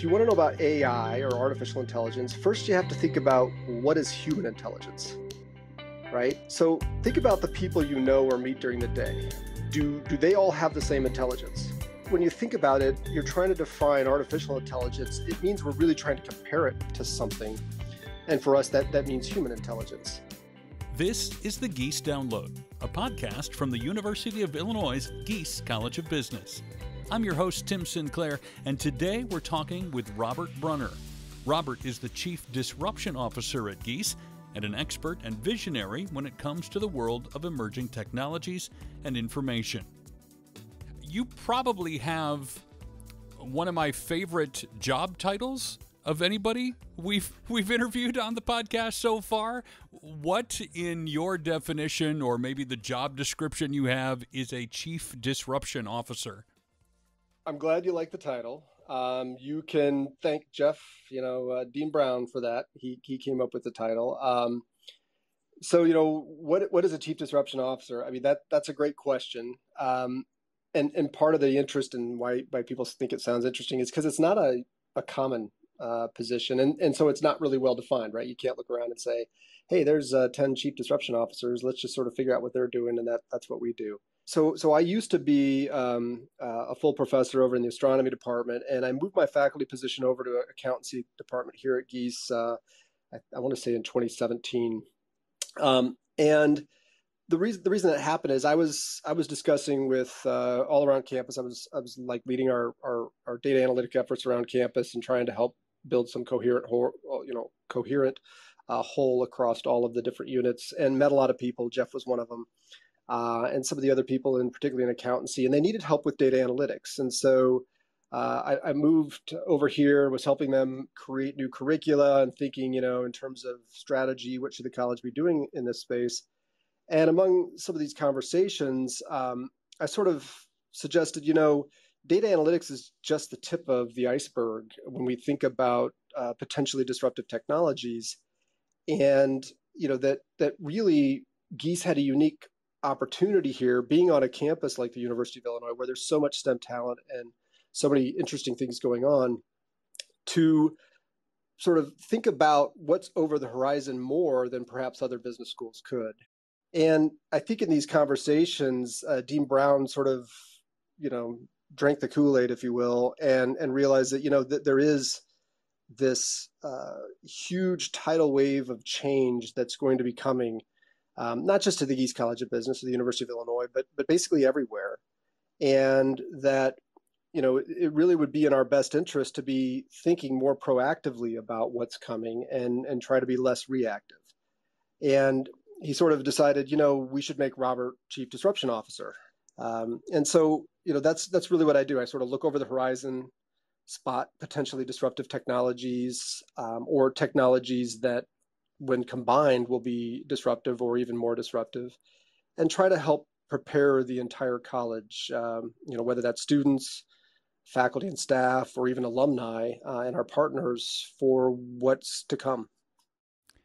if you want to know about AI or artificial intelligence, first you have to think about what is human intelligence, right? So think about the people you know or meet during the day. Do, do they all have the same intelligence? When you think about it, you're trying to define artificial intelligence. It means we're really trying to compare it to something. And for us, that, that means human intelligence. This is the Gies Download, a podcast from the University of Illinois' Gies College of Business. I'm your host, Tim Sinclair, and today we're talking with Robert Brunner. Robert is the Chief Disruption Officer at Gies and an expert and visionary when it comes to the world of emerging technologies and information. You probably have one of my favorite job titles of anybody we've we've interviewed on the podcast so far. What in your definition or maybe the job description you have is a chief disruption officer? I'm glad you like the title. Um, you can thank Jeff, you know, uh, Dean Brown for that. He he came up with the title. Um, so you know what what is a chief disruption officer? I mean that that's a great question. Um, and and part of the interest in why why people think it sounds interesting is because it's not a a common uh, position, and and so it's not really well defined, right? You can't look around and say, hey, there's uh, ten chief disruption officers. Let's just sort of figure out what they're doing, and that that's what we do so so I used to be um, uh, a full professor over in the astronomy department, and I moved my faculty position over to an accountancy department here at Gies. Uh, I, I want to say in 2017, um, and the reason the reason that happened is I was I was discussing with uh, all around campus. I was I was like leading our, our, our data analytic efforts around campus and trying to help build some coherent whole, you know coherent uh, whole across all of the different units, and met a lot of people. Jeff was one of them uh, and some of the other people, in particularly in accountancy, and they needed help with data analytics. And so uh, I, I, moved over here, was helping them create new curricula and thinking, you know, in terms of strategy, what should the college be doing in this space? And among some of these conversations, um, I sort of suggested, you know, data analytics is just the tip of the iceberg when we think about uh, potentially disruptive technologies, and you know that that really Gies had a unique opportunity here, being on a campus like the University of Illinois, where there's so much STEM talent and so many interesting things going on, to sort of think about what's over the horizon more than perhaps other business schools could. And I think in these conversations, uh, Dean Brown sort of, you know, drank the Kool Aid, if you will, and and realized that you know that there is this uh, huge tidal wave of change that's going to be coming um, not just to the Gies College of Business or the University of Illinois, but but basically everywhere, and that you know it really would be in our best interest to be thinking more proactively about what's coming and and try to be less reactive. And he sort of decided, you know, we should make Robert chief disruption officer. Um, and so, you know, that's that's really what I do. I sort of look over the horizon, spot potentially disruptive technologies um, or technologies that when combined, will be disruptive or even more disruptive, and try to help prepare the entire college, um, you know, whether that's students, faculty and staff, or even alumni uh, and our partners for what's to come.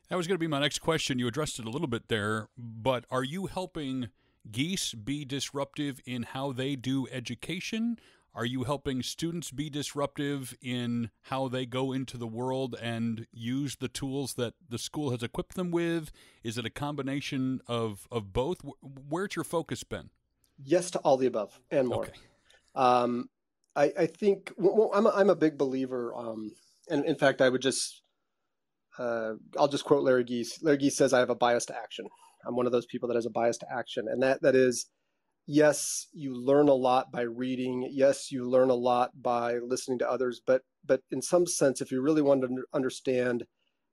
That was going to be my next question. You addressed it a little bit there, but are you helping Gies be disruptive in how they do education? Are you helping students be disruptive in how they go into the world and use the tools that the school has equipped them with? Is it a combination of, of both? Where's your focus been? Yes to all the above and more. Okay. Um, I, I, think well, I'm, a, I'm a big believer. Um, and in fact, I would just, uh, I'll just quote Larry Gies. Larry Gies says, I have a bias to action. I'm one of those people that has a bias to action. And that, that is, yes, you learn a lot by reading. Yes, you learn a lot by listening to others. But but in some sense, if you really want to understand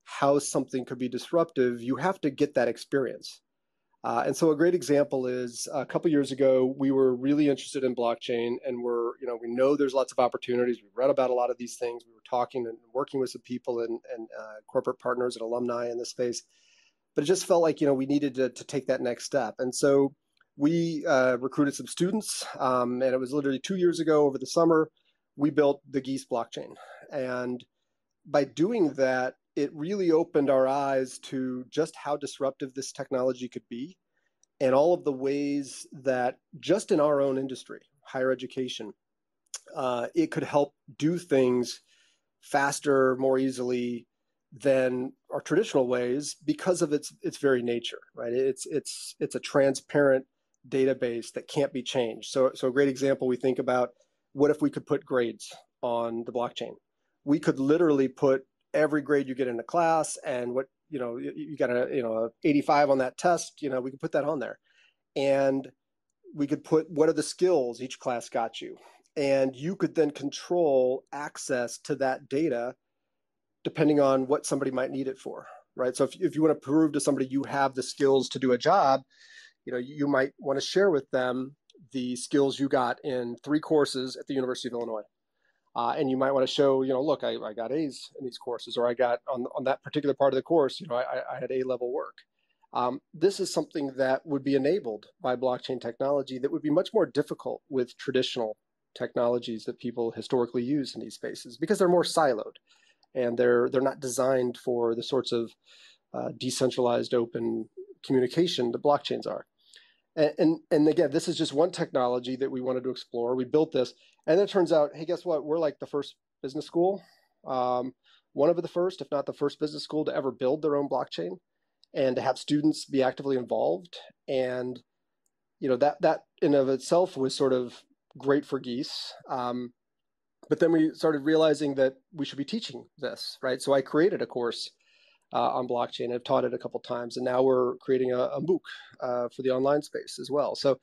how something could be disruptive, you have to get that experience. Uh, and so a great example is a couple years ago, we were really interested in blockchain and we're, you know, we know there's lots of opportunities. We've read about a lot of these things. We were talking and working with some people and, and uh, corporate partners and alumni in this space. But it just felt like, you know, we needed to, to take that next step. And so we uh, recruited some students, um, and it was literally two years ago over the summer. We built the Gies blockchain, and by doing that, it really opened our eyes to just how disruptive this technology could be, and all of the ways that just in our own industry, higher education, uh, it could help do things faster, more easily than our traditional ways because of its its very nature, right? It's it's it's a transparent database that can't be changed. So so a great example we think about what if we could put grades on the blockchain? We could literally put every grade you get in a class and what you know you, got a you know a 85 on that test, you know, we could put that on there. And we could put what are the skills each class got you and you could then control access to that data depending on what somebody might need it for right so if, if you want to prove to somebody you have the skills to do a job you know you might want to share with them the skills you got in three courses at the university of illinois uh, and you might want to show you know look I, I got a's in these courses or i got on, on that particular part of the course you know i, I had a level work um, this is something that would be enabled by blockchain technology that would be much more difficult with traditional technologies that people historically use in these spaces because they're more siloed and they're they're not designed for the sorts of uh, decentralized open communication that blockchains are. And, and, again, this is just one technology that we wanted to explore. We built this, and it turns out, hey, guess what? We're like the first business school, um, one of the first, if not the first business school to ever build their own blockchain, and to have students be actively involved. And you know that that in of itself was sort of great for Gies. Um, but then we started realizing that we should be teaching this, right? So I created a course uh, on blockchain. I've taught it a couple times, and now we're creating a, a MOOC uh, for the online space as well. So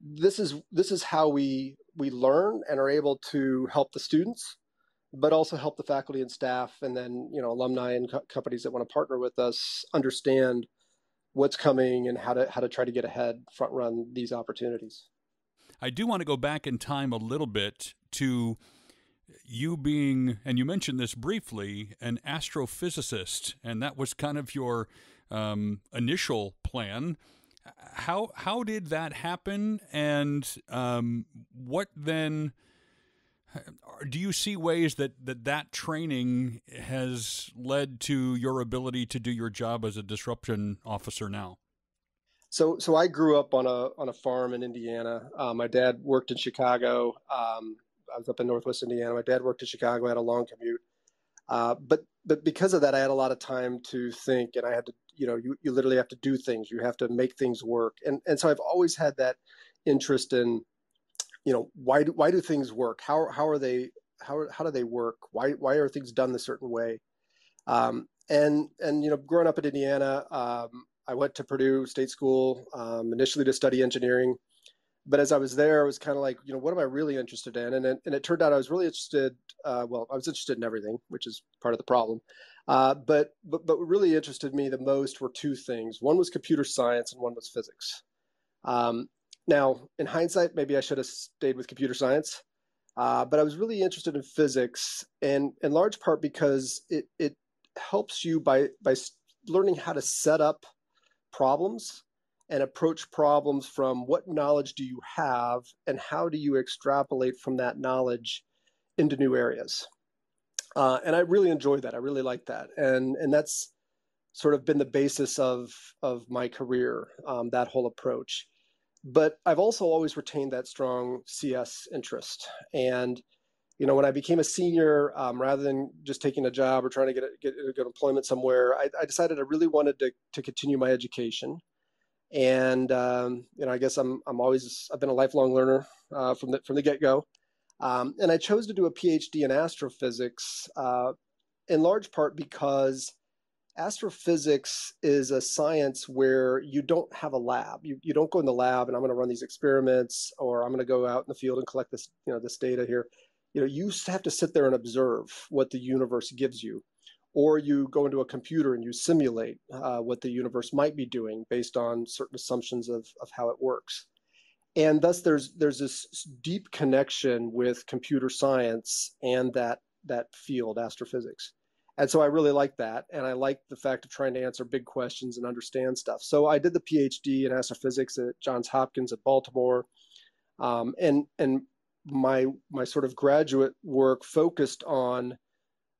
this is this is how we we learn and are able to help the students, but also help the faculty and staff, and then you know alumni and co- companies that want to partner with us understand what's coming and how to how to try to get ahead, front run these opportunities. I do want to go back in time a little bit to you being, and you mentioned this briefly, an astrophysicist, and that was kind of your um, initial plan. How how did that happen, and um, what then? Do you see ways that, that that training has led to your ability to do your job as a disruption officer now? So, so I grew up on a on a farm in Indiana. Uh, my dad worked in Chicago. Um, I was up in Northwest Indiana. My dad worked in Chicago. I had a long commute, uh, but but because of that, I had a lot of time to think, and I had to, you know, you, you literally have to do things. You have to make things work, and and so I've always had that interest in, you know, why do why do things work? How how are they how how do they work? Why why are things done a certain way? Um, and and you know, growing up in Indiana, um, I went to Purdue State School um, initially to study engineering, but as I was there, I was kind of like, you know, what am I really interested in? And it, and it turned out I was really interested. Uh, well, I was interested in everything, which is part of the problem. Uh, but but but what really interested me the most were two things. One was computer science, and one was physics. Um, now, in hindsight, maybe I should have stayed with computer science, uh, but I was really interested in physics, and in large part because it it helps you by by learning how to set up problems and approach problems from what knowledge do you have and how do you extrapolate from that knowledge into new areas. Uh, and I really enjoyed that. I really like that, and and that's sort of been the basis of of my career. Um, that whole approach, but I've also always retained that strong CS interest. And you know, when I became a senior, um, rather than just taking a job or trying to get a, get employment somewhere, I, I, decided I really wanted to, to continue my education. And um, you know, I guess I'm I'm always I've been a lifelong learner uh, from the from the get go. Um, and I chose to do a PhD in astrophysics, uh, in large part because astrophysics is a science where you don't have a lab. You, you don't go in the lab and I'm going to run these experiments or I'm going to go out in the field and collect this, you know, this data here you know you have to sit there and observe what the universe gives you or you go into a computer and you simulate uh, what the universe might be doing based on certain assumptions of, of how it works. And thus there's there's this deep connection with computer science and that that field astrophysics. And so i really like that. And i like the fact of trying to answer big questions and understand stuff. So i did the phd in astrophysics at johns hopkins at baltimore. Um, and and my my sort of graduate work focused on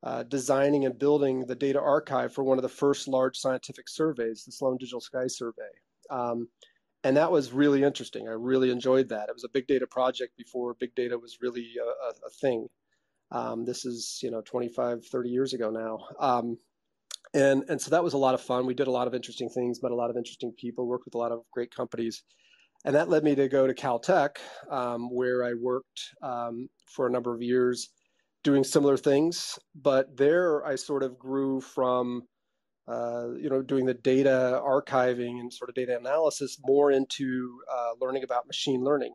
uh, designing and building the data archive for one of the first large scientific surveys, the Sloan Digital Sky Survey. Um, and that was really interesting. I really enjoyed that. It was a big data project before big data was really a, a thing. Um, this is, you know, 25, 30 years ago now. Um, and, and so that was a lot of fun. We did a lot of interesting things, met a lot of interesting people, worked with a lot of great companies. And that led me to go to Caltech, um, where I worked um, for a number of years doing similar things. But there I sort of grew from, uh, you know, doing the data archiving and sort of data analysis more into uh, learning about machine learning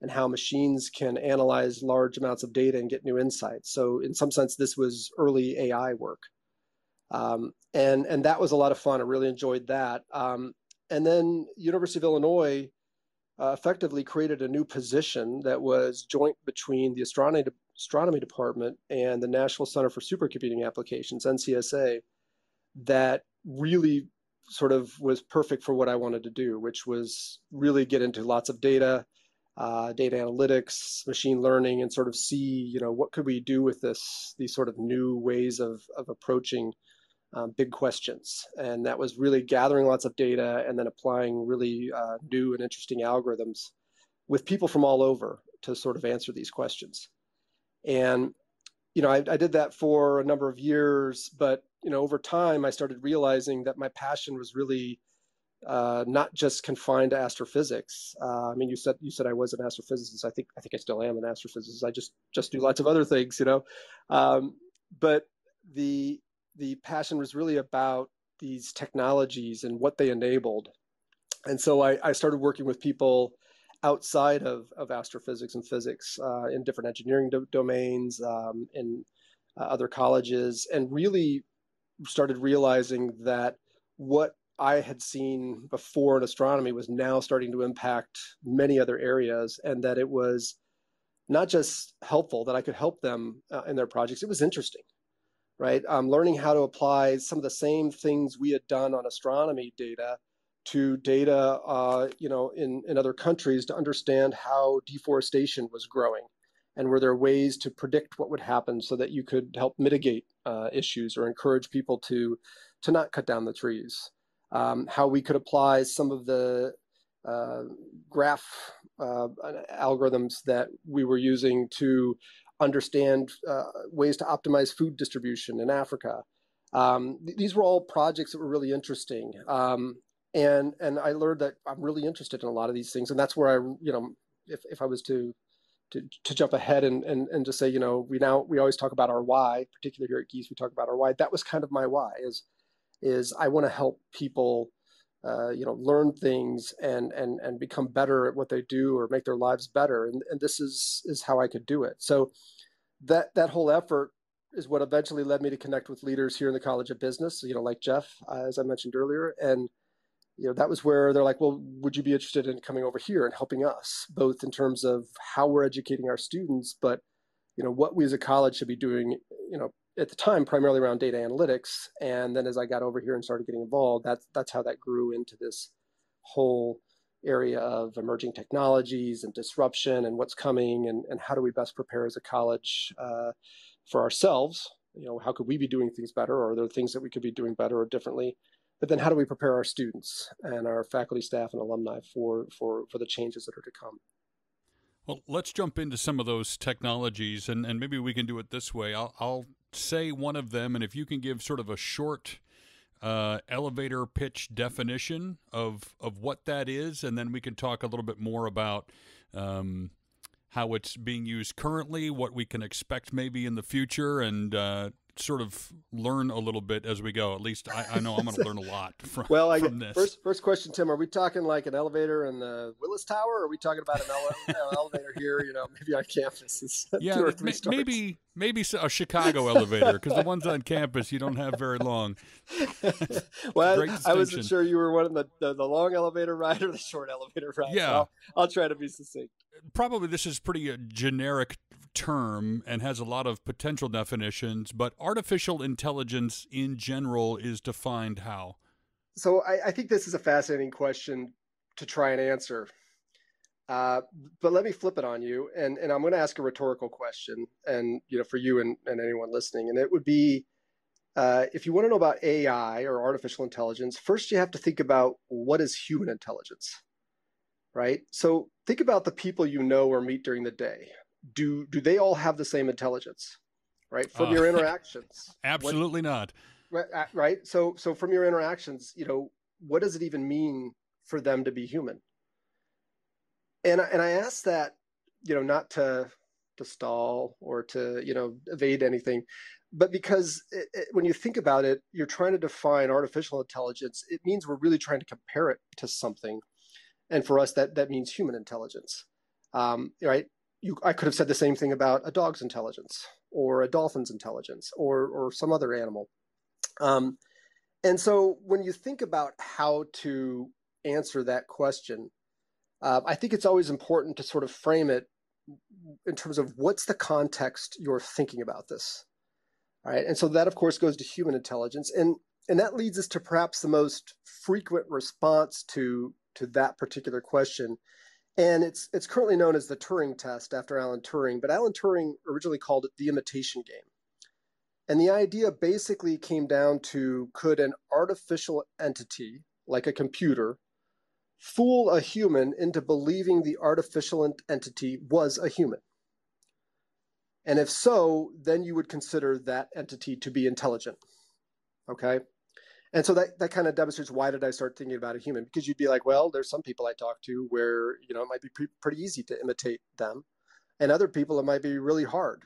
and how machines can analyze large amounts of data and get new insights. So in some sense, this was early AI work. Um, and, and that was a lot of fun. I really enjoyed that. Um, and then University of Illinois uh, effectively created a new position that was joint between the astronomy, astronomy department and the National Center for Supercomputing Applications, NCSA, that really sort of was perfect for what I wanted to do, which was really get into lots of data, uh, data analytics, machine learning, and sort of see, you know, what could we do with this, these sort of new ways of, of approaching um, big questions. And that was really gathering lots of data and then applying really uh, new and interesting algorithms with people from all over to sort of answer these questions. And, you know, I, I did that for a number of years, but, you know, over time I started realizing that my passion was really uh, not just confined to astrophysics. Uh, I mean, you said you said I was an astrophysicist. I think I think I still am an astrophysicist. I just just do lots of other things, you know. Um, but the the passion was really about these technologies and what they enabled. And so I, I started working with people outside of, of astrophysics and physics uh, in different engineering do- domains, um, in uh, other colleges, and really started realizing that what I had seen before in astronomy was now starting to impact many other areas, and that it was not just helpful that I could help them uh, in their projects, it was interesting right? Um, learning how to apply some of the same things we had done on astronomy data to data, uh, you know, in, in other countries to understand how deforestation was growing. And were there ways to predict what would happen so that you could help mitigate uh, issues or encourage people to, to not cut down the trees? Um, how we could apply some of the uh, graph uh, algorithms that we were using to understand uh, ways to optimize food distribution in Africa. Um, th- these were all projects that were really interesting. Um, and and I learned that I'm really interested in a lot of these things, and that's where I, you know, if, if I was to to, to jump ahead and, and and just say, you know, we now we always talk about our why, particularly here at Gies, we talk about our why. That was kind of my why is is I want to help people uh, you know learn things and and and become better at what they do or make their lives better. And, and this is is how i could do it. So that that whole effort is what eventually led me to connect with leaders here in the college of business you know like jeff uh, as i mentioned earlier. And you know that was where they're like well would you be interested in coming over here and helping us? Both in terms of how we're educating our students but you know what we as a college should be doing you know at the time primarily around data analytics. And then as i got over here and started getting involved that's that's how that grew into this whole area of emerging technologies and disruption and what's coming and, and how do we best prepare as a college uh, for ourselves? You know how could we be doing things better? Or are there things that we could be doing better or differently but then how do we prepare our students and our faculty staff and alumni for for for the changes that are to come well, let's jump into some of those technologies, and, and maybe we can do it this way. I'll, I'll say one of them, and if you can give sort of a short uh, elevator pitch definition of of what that is, and then we can talk a little bit more about um, how it's being used currently, what we can expect maybe in the future, and uh, sort of learn a little bit as we go. At least I, I know I'm going to learn a lot from, well, I, from this. First, first question, Tim. Are we talking like an elevator in the Willis Tower? Or are we talking about an ele- elevator here? You know, maybe on campus. yeah, ma- maybe maybe a Chicago elevator because the ones on campus you don't have very long. well, I wasn't sure you were one of the, the, the long elevator ride or the short elevator ride. Yeah, so I'll, I'll try to be succinct. Probably this is pretty a uh, generic term and has a lot of potential definitions, but artificial intelligence in general is defined how? So I, I think this is a fascinating question to try and answer. Uh, but let me flip it on you, and, and I'm going to ask a rhetorical question, and you know, for you and, and anyone listening, and it would be, uh, if you want to know about AI or artificial intelligence, first you have to think about what is human intelligence, right? So think about the people you know or meet during the day do do they all have the same intelligence right? From uh, your interactions. Absolutely what, not. Right, uh, right. So, so from your interactions, you know, what does it even mean for them to be human? And and I ask that, you know, not to to stall or to you know evade anything, but because it, it, when you think about it, you're trying to define artificial intelligence. It means we're really trying to compare it to something, and for us, that that means human intelligence, um, right? You, I could have said the same thing about a dog's intelligence or a dolphin's intelligence or or some other animal. Um, and so when you think about how to answer that question, uh, I think it's always important to sort of frame it in terms of what's the context you're thinking about this. All right. And so that, of course, goes to human intelligence. And, and that leads us to perhaps the most frequent response to, to that particular question. And it's, it's currently known as the Turing test after Alan Turing, but Alan Turing originally called it the imitation game. And the idea basically came down to could an artificial entity, like a computer, fool a human into believing the artificial entity was a human? And if so, then you would consider that entity to be intelligent. Okay. And so that, that kind of demonstrates why did I start thinking about a human? Because you'd be like, well, there's some people I talk to where, you know, it might be pre- pretty easy to imitate them. And other people, it might be really hard.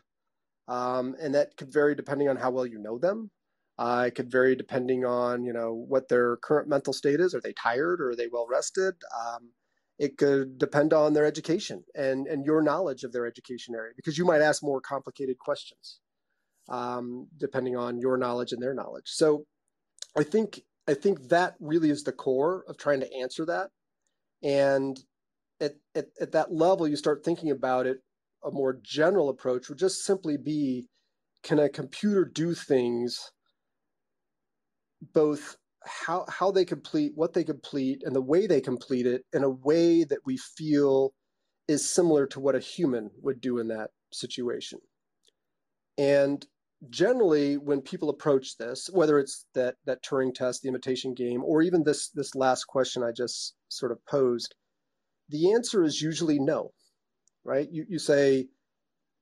Um, and that could vary depending on how well you know them uh, it could vary depending on you know what their current mental state is. Are they tired or are they well rested? Um, it could depend on their education and and your knowledge of their education area because you might ask more complicated questions um, depending on your knowledge and their knowledge. So I think I think that really is the core of trying to answer that. And at, at, at that level, you start thinking about it. A more general approach would just simply be can a computer do things both how how they complete what they complete and the way they complete it in a way that we feel is similar to what a human would do in that situation and generally when people approach this whether it's that that turing test the imitation game or even this this last question i just sort of posed the answer is usually no right you, you say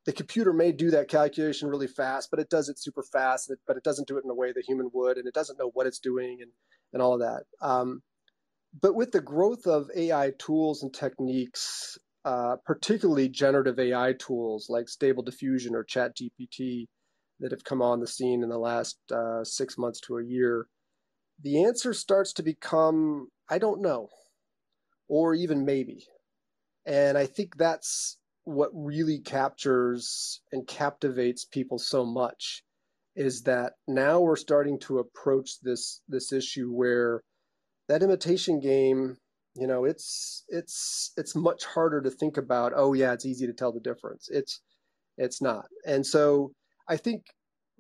the computer may do that calculation really fast, but it does it super fast, but it doesn't do it in a way the human would, and it doesn't know what it's doing and, and all of that. Um, but with the growth of AI tools and techniques, uh, particularly generative AI tools like Stable Diffusion or ChatGPT that have come on the scene in the last uh, six months to a year, the answer starts to become I don't know, or even maybe. And I think that's what really captures and captivates people so much is that now we're starting to approach this this issue where that imitation game you know it's it's it's much harder to think about oh yeah it's easy to tell the difference it's it's not and so i think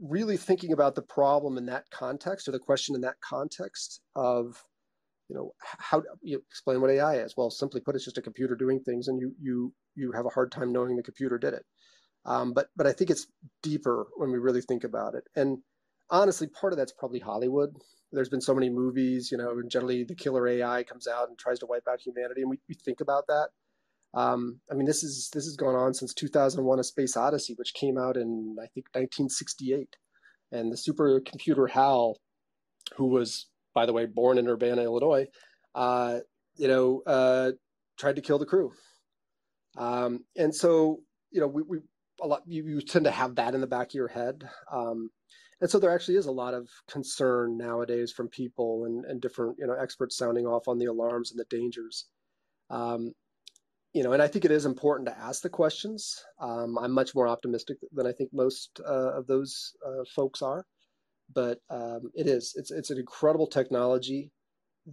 really thinking about the problem in that context or the question in that context of you know how you explain what ai is well simply put it's just a computer doing things and you you you have a hard time knowing the computer did it. Um, but but I think it's deeper when we really think about it. And honestly, part of that's probably Hollywood. There's been so many movies, you know, and generally the killer AI comes out and tries to wipe out humanity, and we, we think about that. Um, I mean, this is this has gone on since 2001: A Space Odyssey, which came out in I think 1968, and the supercomputer HAL, who was by the way born in Urbana, Illinois, uh, you know, uh, tried to kill the crew um, and so, you know, we, we a lot you, you, tend to have that in the back of your head. Um, and so there actually is a lot of concern nowadays from people and, and different, you know, experts sounding off on the alarms and the dangers. Um, you know, and I think it is important to ask the questions. Um, I'm much more optimistic than I think most uh, of those uh, folks are, but um, it is. It's it's an incredible technology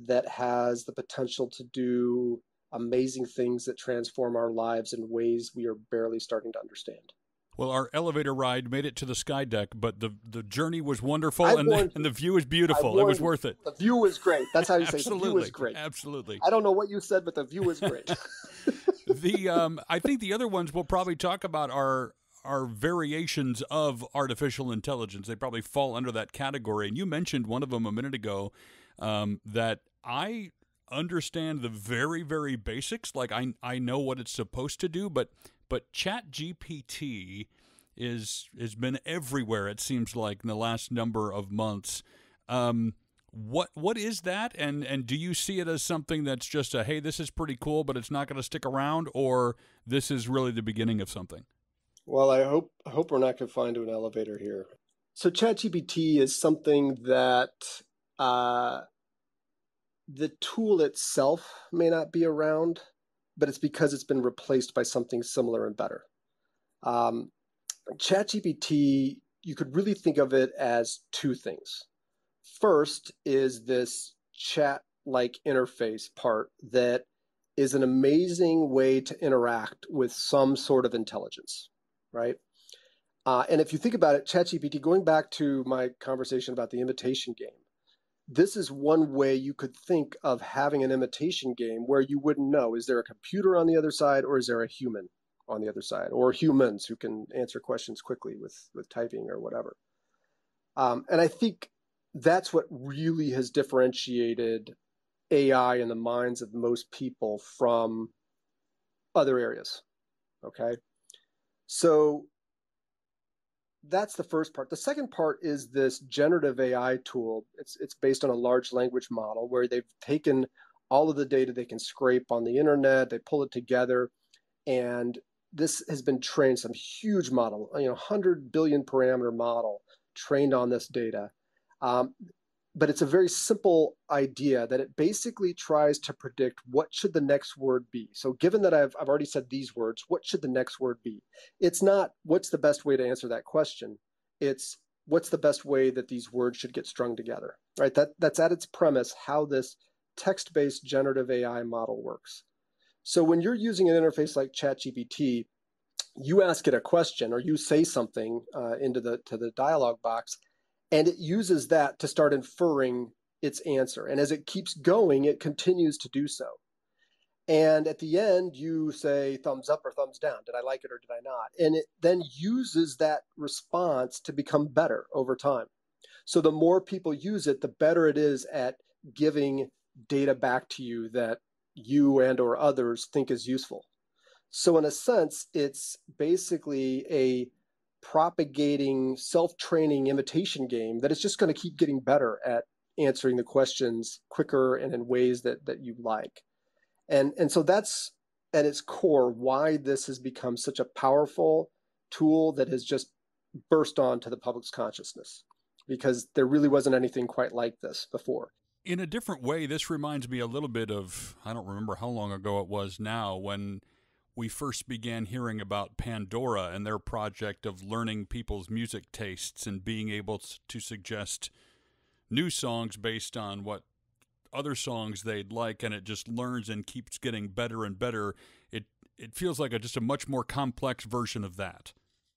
that has the potential to do amazing things that transform our lives in ways we are barely starting to understand. Well, our elevator ride made it to the sky deck, but the, the journey was wonderful and the, and the view is beautiful. It was worth it. The view was great. That's how you say it. the view was great. Absolutely. I don't know what you said, but the view was great. the um, I think the other ones we'll probably talk about are are variations of artificial intelligence. They probably fall under that category. And you mentioned one of them a minute ago um, that I understand the very very basics like i i know what it's supposed to do but but chat gpt is has been everywhere. It seems like in the last number of months. Um, what what is that, and and do you see it as something that's just a hey, this is pretty cool, but it's not going to stick around, or this is really the beginning of something? Well, I hope I hope we're not confined to an elevator here. So ChatGPT is something that uh, the tool itself may not be around, but it's because it's been replaced by something similar and better. Um, ChatGPT, you could really think of it as two things. First is this chat like interface part that is an amazing way to interact with some sort of intelligence, right? Uh, and if you think about it, ChatGPT, going back to my conversation about the imitation game, this is one way you could think of having an imitation game where you wouldn't know is there a computer on the other side or is there a human on the other side or humans who can answer questions quickly with with typing or whatever um, and i think that's what really has differentiated ai in the minds of most people from other areas okay so that's the first part. The second part is this generative AI tool. It's it's based on a large language model where they've taken all of the data they can scrape on the internet, they pull it together, and this has been trained some huge model, you know, 100 billion parameter model trained on this data. Um, but it's a very simple idea that it basically tries to predict what should the next word be. So given that I've, I've already said these words, what should the next word be? It's not what's the best way to answer that question. It's what's the best way that these words should get strung together, right? That, that's at its premise how this text-based generative AI model works. So when you're using an interface like ChatGPT, you ask it a question or you say something uh, into the to the dialog box, and it uses that to start inferring its answer. And as it keeps going, it continues to do so. And at the end, you say thumbs up or thumbs down. Did I like it or did I not? And it then uses that response to become better over time. So the more people use it, the better it is at giving data back to you that you and or others think is useful. So in a sense, it's basically a propagating self-training imitation game that is just going to keep getting better at answering the questions quicker and in ways that that you like. And and so that's at its core why this has become such a powerful tool that has just burst onto the public's consciousness because there really wasn't anything quite like this before. In a different way this reminds me a little bit of i don't remember how long ago it was now when we first began hearing about Pandora and their project of learning people's music tastes and being able to suggest new songs based on what other songs they'd like and it just learns and keeps getting better and better. It it feels like a, just a much more complex version of that.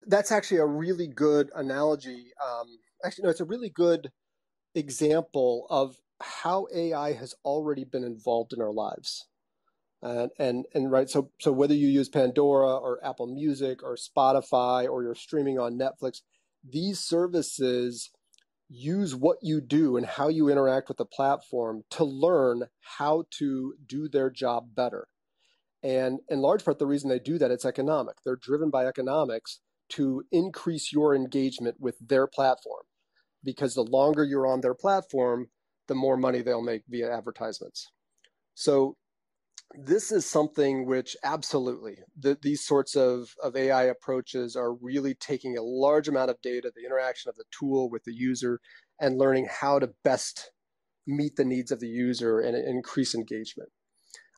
That's actually a really good analogy um, actually no it's a really good example of how ai has already been involved in our lives and and and right so so whether you use pandora or apple music or spotify or you're streaming on netflix these services use what you do and how you interact with the platform to learn how to do their job better. And in large part the reason they do that it's economic. They're driven by economics to increase your engagement with their platform because the longer you're on their platform the more money they'll make via advertisements. So this is something which absolutely the, these sorts of, of AI approaches are really taking a large amount of data, the interaction of the tool with the user, and learning how to best meet the needs of the user and, increase engagement.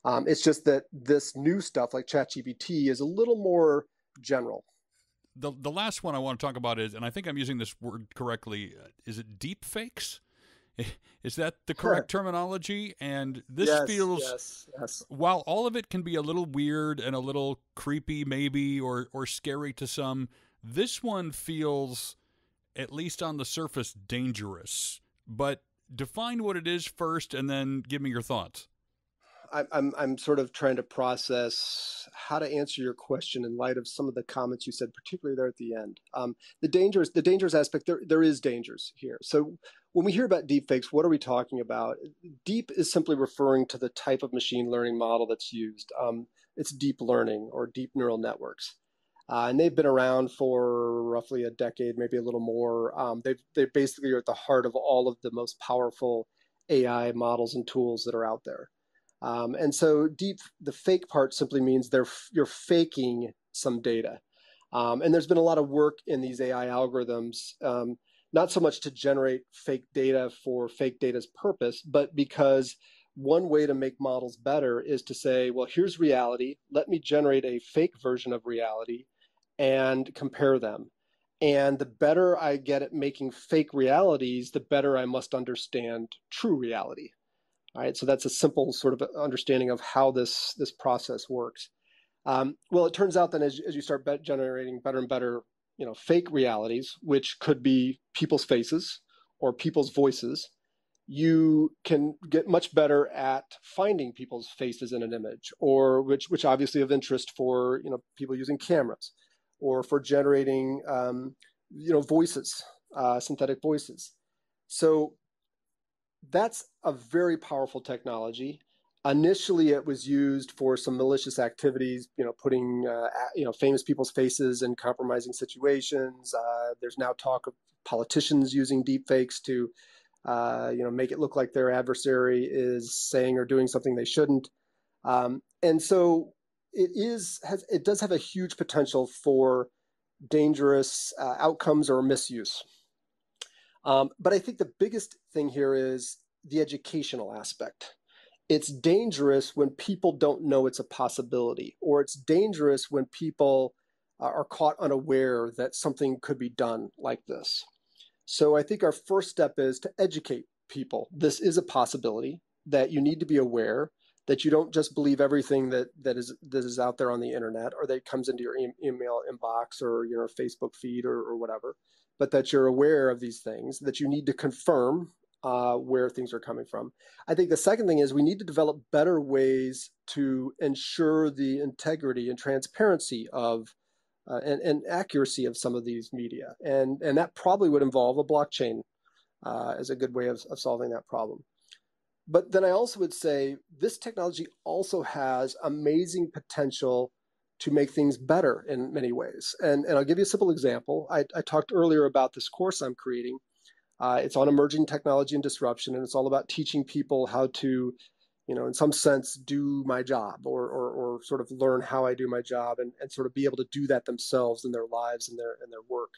Um, it's just that this new stuff like ChatGPT is a little more general. The the last one I want to talk about is, and I think I'm using this word correctly. Uh, is it deep fakes? Is that the correct terminology? And this yes, feels, yes, yes. while all of it can be a little weird and a little creepy, maybe, or, or scary to some, this one feels, at least on the surface, dangerous. But define what it is first and then give me your thoughts. I'm I'm sort of trying to process how to answer your question in light of some of the comments you said, particularly there at the end. Um, the dangers, the dangers aspect, there there is dangers here. So when we hear about deepfakes, what are we talking about? Deep is simply referring to the type of machine learning model that's used. Um, it's deep learning or deep neural networks. Uh, and they've been around for roughly a decade, maybe a little more. Um, they they basically are at the heart of all of the most powerful AI models and tools that are out there. Um, and so deep, the fake part simply means they're you're faking some data. Um, and there's been a lot of work in these AI algorithms, um, not so much to generate fake data for fake data's purpose, but because one way to make models better is to say, well, here's reality. Let me generate a fake version of reality and compare them. And the better I get at making fake realities, the better I must understand true reality. All right, so that's a simple sort of understanding of how this this process works. Um, well, it turns out then as, as you start generating better and better, you know, fake realities, which could be people's faces or people's voices, you can get much better at finding people's faces in an image, or which which obviously of interest for you know people using cameras, or for generating um, you know voices, uh, synthetic voices. So that's a very powerful technology. Initially, it was used for some malicious activities, you know, putting uh, you know famous people's faces in compromising situations. Uh, there's now talk of politicians using deepfakes to, uh, you know, make it look like their adversary is saying or doing something they shouldn't. Um, and so it is has it does have a huge potential for dangerous uh, outcomes or misuse. Um, but I think the biggest thing here is the educational aspect. It's dangerous when people don't know it's a possibility, or it's dangerous when people are caught unaware that something could be done like this. So I think our first step is to educate people. This is a possibility that you need to be aware that you don't just believe everything that that is that is out there on the internet or that comes into your e- email inbox or your Facebook feed or, or whatever but that you're aware of these things, that you need to confirm uh, where things are coming from. I think the second thing is we need to develop better ways to ensure the integrity and transparency of uh, and, and, accuracy of some of these media. And, and that probably would involve a blockchain uh, as a good way of, of solving that problem. But then I also would say this technology also has amazing potential to make things better in many ways. And, and I'll give you a simple example. I, I talked earlier about this course I'm creating. Uh, it's on emerging technology and disruption, and it's all about teaching people how to, you know, in some sense, do my job or, or, or sort of learn how I do my job and, and sort of be able to do that themselves in their lives and their, and their work.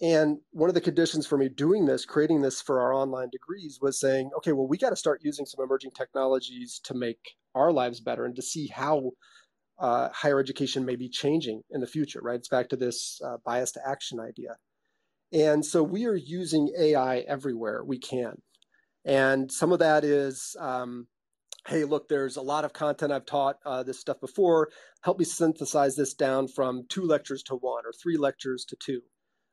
And one of the conditions for me doing this, creating this for our online degrees, was saying, okay, well, we got to start using some emerging technologies to make our lives better and to see how uh, higher education may be changing in the future, right? It's back to this uh, bias to action idea. And so we are using AI everywhere we can. And some of that is, um, hey, look, there's a lot of content I've taught uh, this stuff before. Help me synthesize this down from two lectures to one or three lectures to two.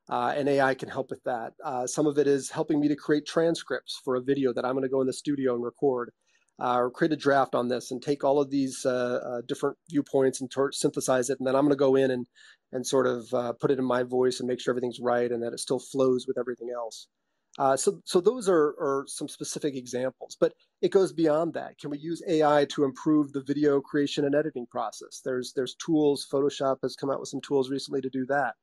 Uh, and AI can help with that. Uh, some of it is helping me to create transcripts for a video that I'm going to go in the studio and record uh, or create a draft on this and take all of these uh, uh, different viewpoints and tor- synthesize it. And then I'm going to go in and, and sort of uh, put it in my voice and make sure everything's right and that it still flows with everything else. Uh, so, so those are, are some specific examples, but it goes beyond that. Can we use AI to improve the video creation and editing process? There's, there's tools. Photoshop has come out with some tools recently to do that.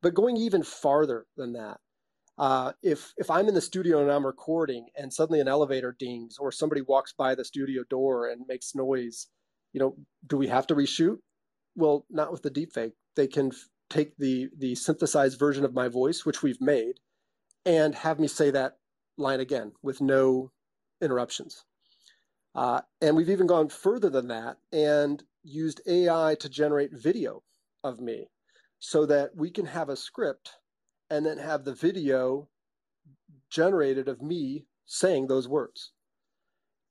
But going even farther than that, uh, if if I'm in the studio and I'm recording and suddenly an elevator dings or somebody walks by the studio door and makes noise, you know, do we have to reshoot? Well, not with the deepfake. They can f- take the the synthesized version of my voice, which we've made, and have me say that line again with no interruptions. Uh, and we've even gone further than that and used AI to generate video of me so that we can have a script and then have the video generated of me saying those words.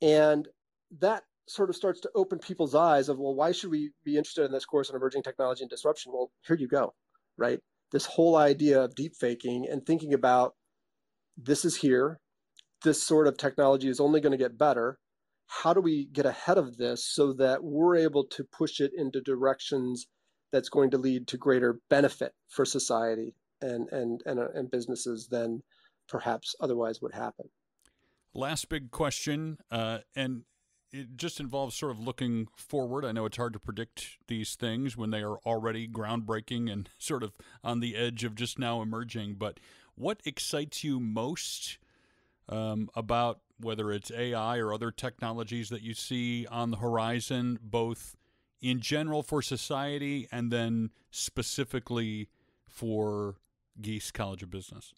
And that sort of starts to open people's eyes of, well, why should we be interested in this course on emerging technology and disruption? Well, here you go, right? This whole idea of deep faking and thinking about this is here, this sort of technology is only going to get better. How do we get ahead of this so that we're able to push it into directions that's going to lead to greater benefit for society and and and, uh, and businesses than perhaps otherwise would happen. Last big question, uh, and it just involves sort of looking forward. I know it's hard to predict these things when they are already groundbreaking and sort of on the edge of just now emerging. But what excites you most um, about whether it's AI or other technologies that you see on the horizon, both in general for society and then specifically for Gies College of Business?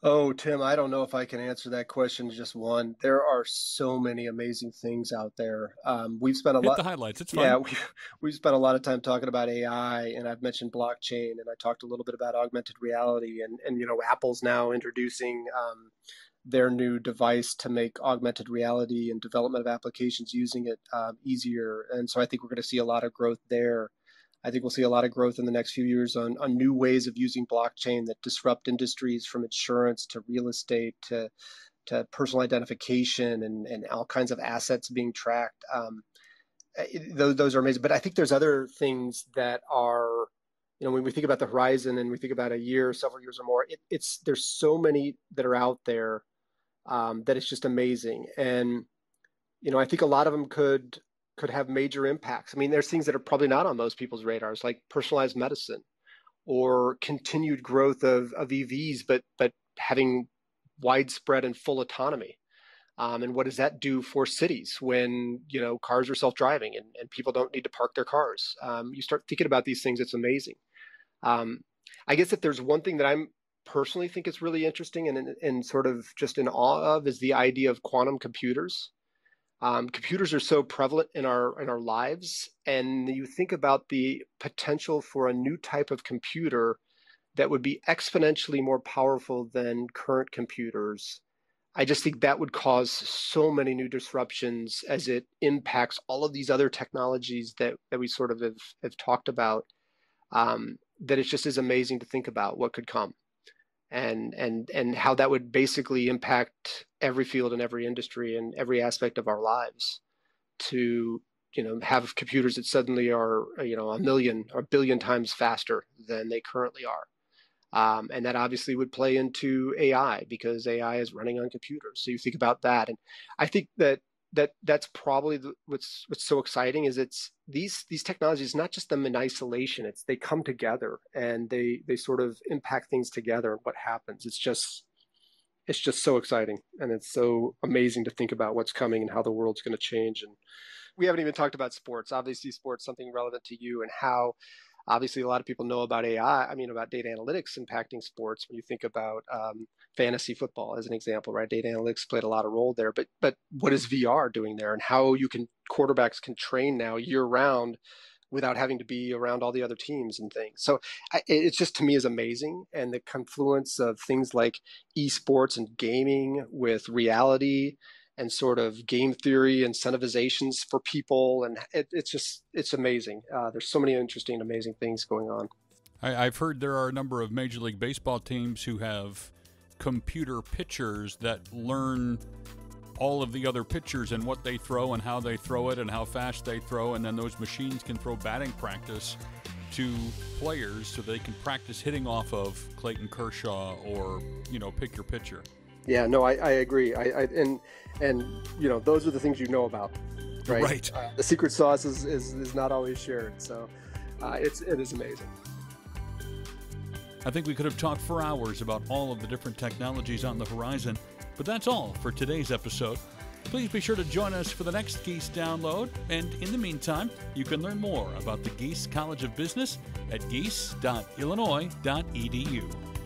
Oh, Tim, I don't know if I can answer that question just one. There are so many amazing things out there. Um, we've spent a Hit lot. the highlights. It's fun. Yeah, we, we've spent a lot of time talking about AI, and I've mentioned blockchain, and I talked a little bit about augmented reality, and and you know, Apple's now introducing um, their new device to make augmented reality and development of applications using it um, easier. And so I think we're going to see a lot of growth there. I think we'll see a lot of growth in the next few years on, on new ways of using blockchain that disrupt industries from insurance to real estate to to personal identification and, and all kinds of assets being tracked. Um, those, those are amazing. But I think there's other things that are, you know, when we think about the horizon and we think about a year, several years or more, it, it's there's so many that are out there um, that it's just amazing. And you know, I think a lot of them could could have major impacts. I mean, there's things that are probably not on most people's radars, like personalized medicine or continued growth of, of EVs, but but having widespread and full autonomy. Um, and what does that do for cities when you know cars are self-driving and, and people don't need to park their cars? Um, you start thinking about these things; it's amazing. Um, I guess if there's one thing that I'm personally think is really interesting and, and sort of just in awe of is the idea of quantum computers. Um, computers are so prevalent in our in our lives, and you think about the potential for a new type of computer that would be exponentially more powerful than current computers. I just think that would cause so many new disruptions as it impacts all of these other technologies that, that we sort of have, have talked about. Um, that it just is amazing to think about what could come and and and how that would basically impact every field and every industry and every aspect of our lives to you know have computers that suddenly are you know a million or a billion times faster than they currently are. Um, and that obviously would play into ai because ai is running on computers. So you think about that. And i think that that that's probably the, what's what's so exciting is it's these these technologies not just them in isolation it's they come together and they they sort of impact things together what happens. It's just it's just so exciting and it's so amazing to think about what's coming and how the world's going to change and we haven't even talked about sports obviously sports something relevant to you and how obviously a lot of people know about AI. I mean, about data analytics impacting sports. When you think about um, fantasy football as an example, right? Data analytics played a lot of role there. But but what is VR doing there, and how you can quarterbacks can train now year round without having to be around all the other teams and things. So I, it's just to me is amazing, and the confluence of things like esports and gaming with reality and sort of game theory incentivizations for people. And it, it's just it's amazing. Uh, there's so many interesting amazing things going on. I, have heard there are a number of major league baseball teams who have computer pitchers that learn all of the other pitchers and what they throw and how they throw it and how fast they throw and then those machines can throw batting practice to players so they can practice hitting off of Clayton Kershaw or you know pick your pitcher yeah, no, I, I agree. I, I and and you know those are the things you know about, right? Right. Uh, the secret sauce is, is is not always shared, so uh, it's it is amazing. I think we could have talked for hours about all of the different technologies on the horizon, but that's all for today's episode. Please be sure to join us for the next Gies download, and in the meantime, you can learn more about the Gies College of Business at gies.illinois.edu.